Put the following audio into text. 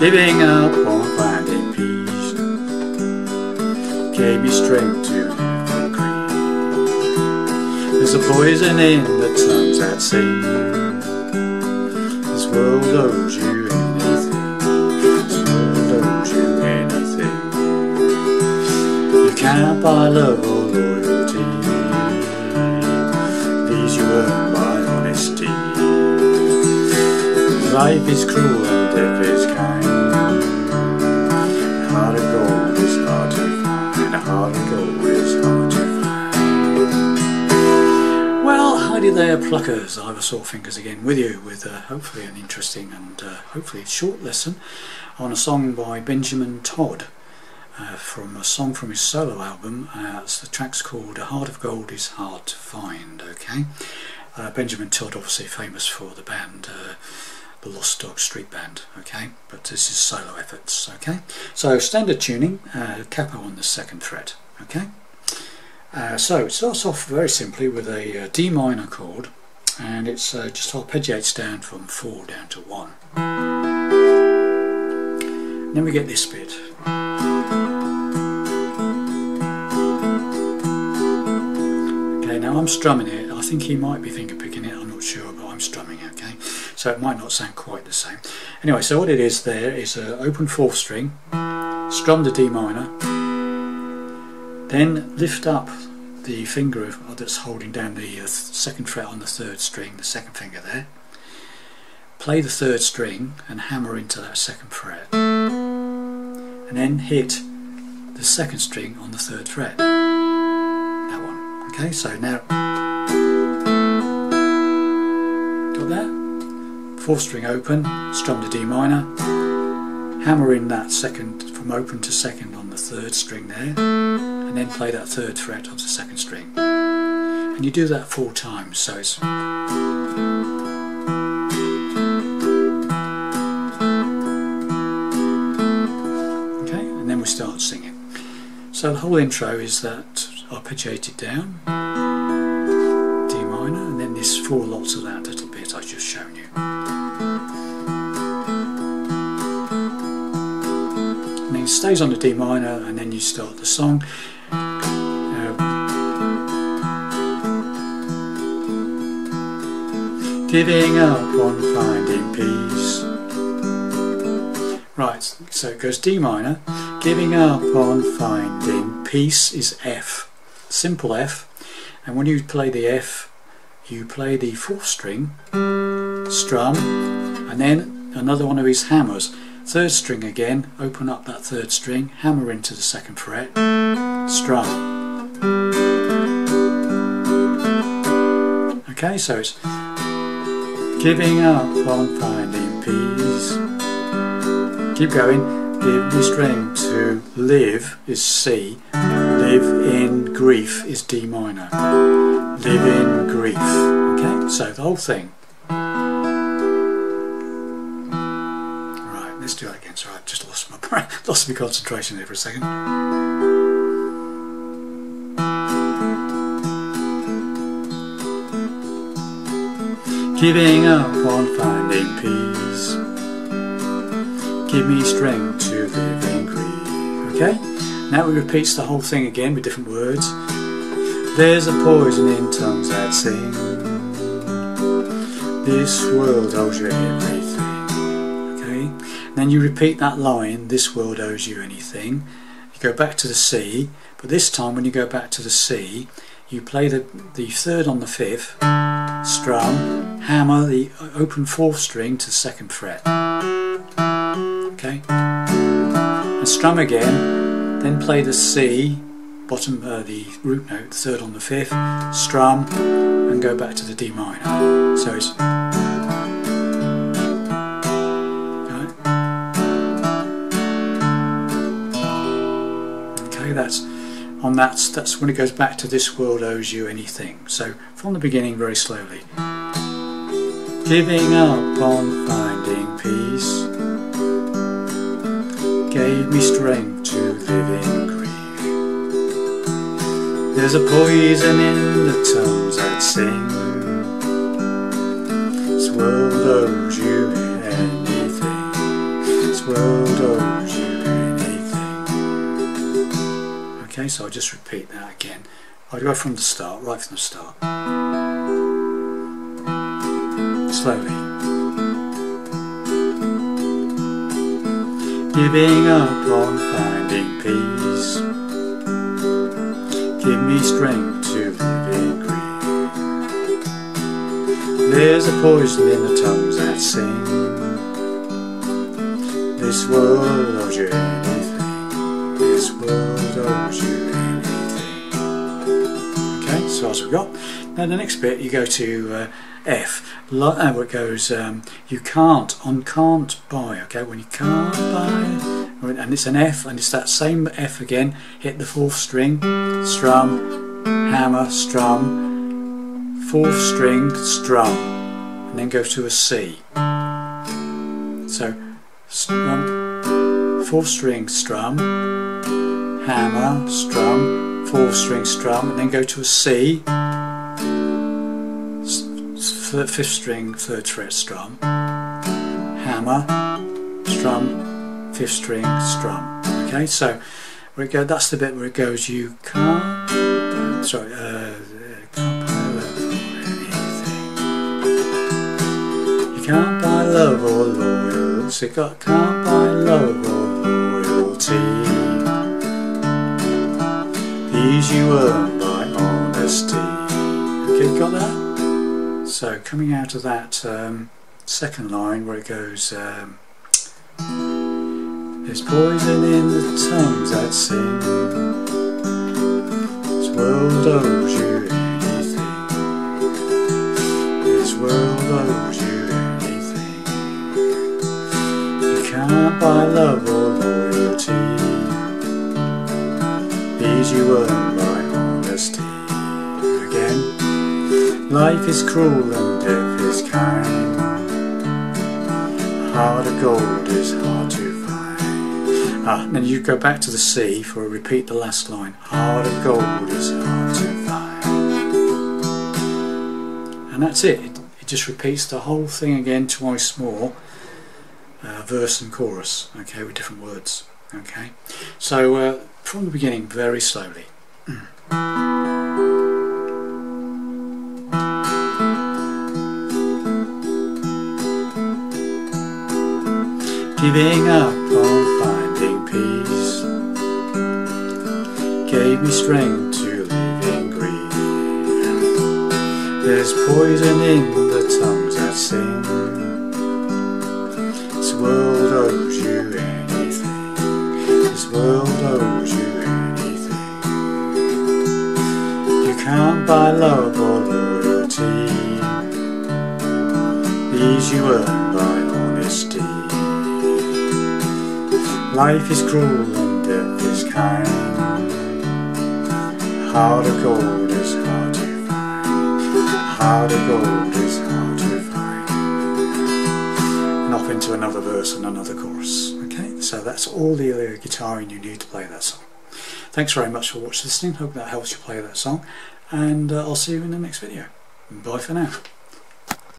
Giving up on finding peace. Gave me strength to live There's a poison in the tongues that sing. This world owes you anything. This world owes you anything. You can't buy love or loyalty. These you earn by honesty. Life is cruel and death is Heidi there, pluckers, Ivor Sorefingers again with you with uh, hopefully an interesting and uh, hopefully short lesson on a song by Benjamin Tod uh, from a song from his solo album. Uh, the track's called A Heart of Gold is Hard to Find, okay? Uh, Benjamin Tod obviously famous for the band uh, the Lost Dog Street Band, okay? But this is solo efforts, okay? So standard tuning, capo on the second fret, okay? Uh, so it starts off very simply with a uh, minor chord and it's uh, just arpeggiates down from 4 down to 1. And then we get this bit. Okay, now I'm strumming it. I think he might be finger picking it, I'm not sure, but I'm strumming it, okay? so it might not sound quite the same. Anyway, so what it is there is an open fourth string, strummed the D minor, then lift up the finger that's holding down the uh, second fret on the third string, the second finger there, play the third string and hammer into that second fret, and then hit the second string on the third fret. That one. Okay, so now got that? fourth string open, strum the D minor, hammer in that second from open to second on the third string there, and then play that third fret of the second string. And you do that four times, so it's Okay, and then we start singing. So the whole intro is that arpeggiated down, D minor, and then there's four lots of that little bit I've just shown you. And then it stays on the D minor and then you start the song. Giving up on finding peace. Right, so it goes D minor. Giving up on finding peace is F. Simple F. And when you play the F, you play the fourth string, strum, and then another one of his hammers. Third string again, open up that third string, hammer into the second fret, strum. Okay, so it's giving up on finding peace. Keep going. Give me strength to live is C. Live in grief is D minor. Live in grief. Okay, so the whole thing. Right, let's do that again. Sorry, I just lost my lost my concentration there for a second. Giving up on finding peace. Give me strength to live in grief. Okay? Now it repeats the whole thing again with different words. There's a poison in tongues that sing. This world owes you everything. Okay? Then you repeat that line, this world owes you anything. You go back to the C, but this time when you go back to the C, you play the, the third on the fifth, strum, hammer the open fourth string to second fret. Okay? And strum again, then play the C, bottom, uh, the root note, third on the fifth, strum, and go back to the D minor. So it's that's on that that's when it goes back to this world owes you anything. So from the beginning very slowly. Giving up on finding peace gave me strength to live in grief. There's a poison in the tongues that sing. This world owes you Okay, so I'll just repeat that again. I'll go from the start, right from the start. Slowly. Giving up on finding peace. Give me strength to live in grief. There's a poison in the tongues that sing. This world owes you As we got. Now the next bit you go to uh, F, uh, it goes, um, you can't, on can't buy, okay, when you can't buy, and it's an F, and it's that same F again, hit the fourth string, strum, hammer, strum, fourth string, strum, and then go to a C. So, strum, fourth string, strum, hammer, strum, fourth string, strum, and then go to a C, fifth string, third fret strum, hammer, strum, fifth string, strum. Okay, so where it go, that's the bit where it goes, you can't, sorry, uh, can't buy love or loyalty, got, can't buy love or loyalty. These you earn by honesty. Okay, got that? So coming out of that um, second line where it goes, um, There's poison in the tongues that sing, this world owes you anything, this world owes you anything, you can't buy love you earn by honesty. Again. Life is cruel and death is kind. Heart of gold is hard to find. Ah, then you go back to the C for a repeat the last line. Heart of gold is hard to find. And that's it. It, it just repeats the whole thing again twice more. Uh, verse and chorus, okay, with different words. Okay, so uh, from the beginning, very slowly. Giving up on finding peace Gave me strength to live in grief There's poison in the tongues that sing This world can't love or loyalty These you earn by honesty Life is cruel and death is kind. Heart of gold is hard to find. Heart of gold is hard to find. And off into another verse and another chorus. Okay, so that's all the guitar you need to play that song. Thanks very much for watching listening. Hope that helps you play that song. And uh, I'll see you in the next video. Bye for now.